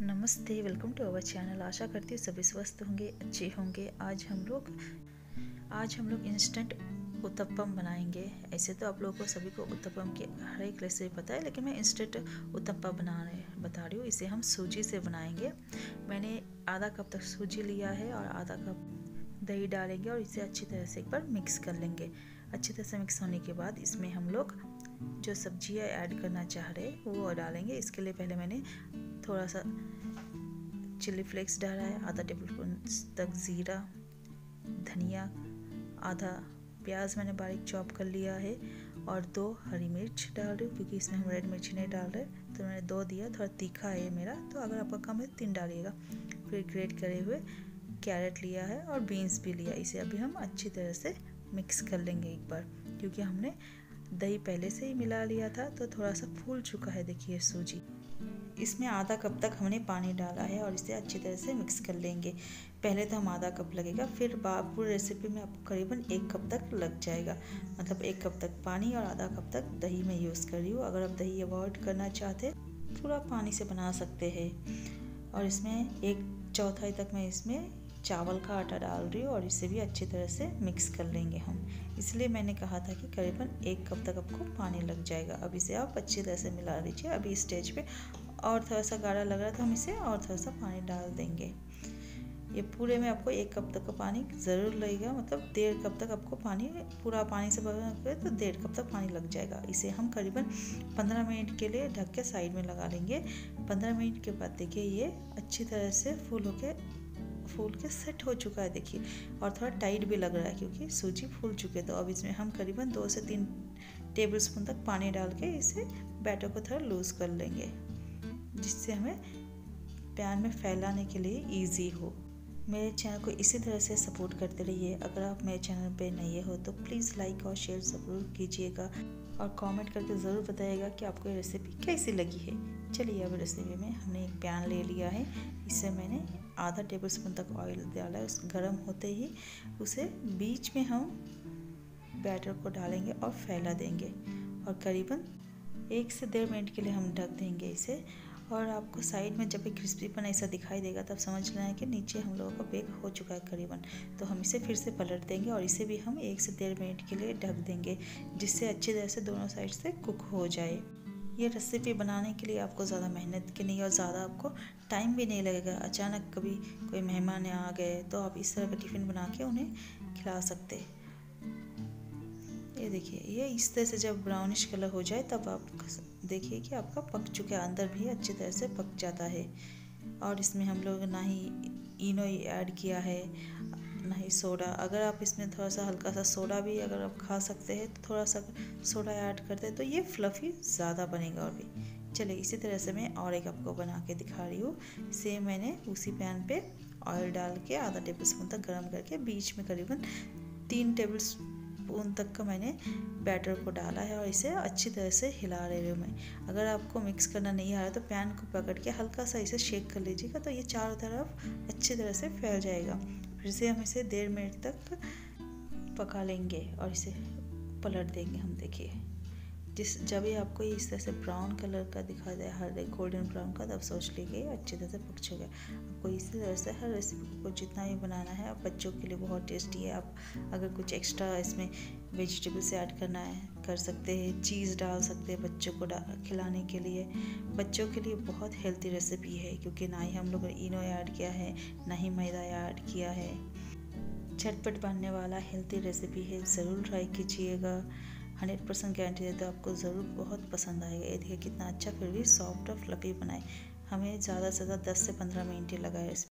नमस्ते welcome to our channel आशा करती हूँ सभी स्वस्थ होंगे, अच्छे होंगे। आज हम लोग आज हम लोग इंस्टेंट उत्तपम बनाएँगे। ऐसे तो आप लोगों को सभी को उत्तपम के हर एक रेसिपी पता है, लेकिन मैं इंस्टेंट उत्तपा बना रहे बता रही हूँ। इसे हम सूजी से बनाएँगे। मैंने आधा कप तक सूजी लिया है और आधा कप दही डालेंगे और इसे अच्छी तरह से एक बार मिक्स कर लेंगे। अच्छी तरह से मिक्स होने के बाद इसमें हम लोग जो सब्ज़ियाँ ऐड करना चाह रहे वो डालेंगे। इसके लिए पहले मैंने थोड़ा सा चिल्ली फ्लेक्स डाला है, आधा टेबल स्पून तक ज़ीरा, धनिया, आधा प्याज मैंने बारीक चॉप कर लिया है और दो हरी मिर्च डाल रही हूँ क्योंकि इसमें हम रेड मिर्च नहीं डाल रहे तो मैंने दो दिया, थोड़ा तीखा है मेरा तो अगर आपका कम है तीन डालिएगा। फिर ग्रेट करे हुए कैरेट लिया है और बीन्स भी लिया, इसे अभी हम अच्छी तरह से मिक्स कर लेंगे एक बार, क्योंकि हमने दही पहले से ही मिला लिया था तो थोड़ा सा फूल चुका है, देखिए सूजी। इसमें आधा कप तक हमने पानी डाला है और इसे अच्छी तरह से मिक्स कर लेंगे। पहले तो हम आधा कप लगेगा, फिर पूरी रेसिपी में आपको करीबन एक कप तक लग जाएगा। मतलब एक कप तक पानी और आधा कप तक दही में यूज़ कर रही हूँ। अगर आप दही अवॉइड करना चाहते पूरा पानी से बना सकते हैं। और इसमें एक चौथाई तक मैं इसमें चावल का आटा डाल रही हूँ और इसे भी अच्छी तरह से मिक्स कर लेंगे हम। इसलिए मैंने कहा था कि करीबन एक कप तक आपको पानी लग जाएगा। अब इसे आप अच्छी तरह से मिला लीजिए। अभी स्टेज पे और थोड़ा सा गाढ़ा लग रहा था, हम इसे और थोड़ा सा पानी डाल देंगे। ये पूरे में आपको एक कप तक का पानी ज़रूर लगेगा मतलब डेढ़ कप तक आपको पानी, पूरा पानी से भर तो डेढ़ कप तक पानी लग जाएगा। इसे हम करीबन पंद्रह मिनट के लिए ढक के साइड में लगा लेंगे। पंद्रह मिनट के बाद देखिए, ये अच्छी तरह से फुल होके फूल के सेट हो चुका है, देखिए। और थोड़ा टाइट भी लग रहा है, क्योंकि सूजी फूल चुके तो अब इसमें हम करीबन दो से तीन टेबल स्पून तक पानी डाल के इसे बैटर को थोड़ा लूज़ कर लेंगे। जिससे हमें पैन में फैलाने के लिए ईजी हो। मेरे चैनल को इसी तरह से सपोर्ट करते रहिए। अगर आप मेरे चैनल पे नए हो तो प्लीज़ लाइक और शेयर ज़रूर कीजिएगा। और कमेंट करके ज़रूर बताइएगा कि आपको ये रेसिपी कैसी लगी है। चलिए अब रेसिपी में हमने एक पैन ले लिया है। इससे मैंने आधा टेबल स्पून तक ऑयल डाला है। उस गर्म होते ही उसे बीच में हम बैटर को डालेंगे और फैला देंगे। और करीबन एक से डेढ़ मिनट के लिए हम ढक देंगे इसे। और आपको साइड में जब भी क्रिस्पीपन ऐसा दिखाई देगा, तब समझ लेना है कि नीचे हम लोगों का बेक हो चुका है करीबन। तो हम इसे फिर से पलट देंगे और इसे भी हम एक से डेढ़ मिनट के लिए ढक देंगे, जिससे अच्छी तरह से दोनों साइड से कुक हो जाए। ये रेसिपी बनाने के लिए आपको ज़्यादा मेहनत की नहीं और ज़्यादा आपको टाइम भी नहीं लगेगा। अचानक कभी कोई मेहमान आ गए तो आप इस तरह का टिफ़िन बना के उन्हें खिला सकते ये देखिए, ये इस तरह से जब ब्राउनिश कलर हो जाए, तब आप देखिए कि आपका पक चुका अंदर भी अच्छी तरह से पक जाता है। और इसमें हम लोग ना ही इनो ऐड किया है, ना ही सोडा अगर आप इसमें थोड़ा सा हल्का सा सोडा भी अगर आप खा सकते हैं तो थोड़ा सा सोडा ऐड करते हैं तो ये फ्लफ़ी ज़्यादा बनेगा और भी। चलिए, इसी तरह से मैं और एक आपको बना के दिखा रही हूँ। सेम मैंने उसी पैन पे ऑयल डाल के आधा टेबल स्पून तक गर्म करके बीच में करीबन तीन टेबल स्पून तक का मैंने बैटर को डाला है और इसे अच्छी तरह से हिला रही हूँ मैं। अगर आपको मिक्स करना नहीं आ रहा तो पैन को पकड़ के हल्का सा इसे शेक कर लीजिएगा तो ये चारों तरफ़ अच्छी तरह से फैल जाएगा। फिर से हम इसे डेढ़ मिनट तक पका लेंगे और इसे पलट देंगे हम, देखिए। जिस, जब ये आपको इस तरह से ब्राउन कलर का दिखा दे हर एक गोल्डन ब्राउन का, तब सोच लीजिए, अच्छी तरह से पक चुका है आपको इसी तरह से, हर रेसिपी को जितना ही बनाना है, आप बच्चों के लिए बहुत टेस्टी है। आप अगर कुछ एक्स्ट्रा इसमें वेजिटेबल्स ऐड करना है, कर सकते हैं चीज़ डाल सकते हैं बच्चों को खिलाने के लिए। बच्चों के लिए बहुत हेल्थी रेसिपी है, क्योंकि ना ही हम लोगों इनो ऐड किया है, ना ही मैदा ऐड किया है। झटपट बनने वाला हेल्थी रेसिपी है, ज़रूर ट्राई कीजिएगा। हंड्रेड परसेंट गारंटी देते हैं। आपको ज़रूर बहुत पसंद आएगा। ये देखिए कितना अच्छा फिर भी सॉफ्ट और फ्लफी बनाए। हमें ज़्यादा से ज़्यादा दस से पंद्रह मिनट ही लगाए। है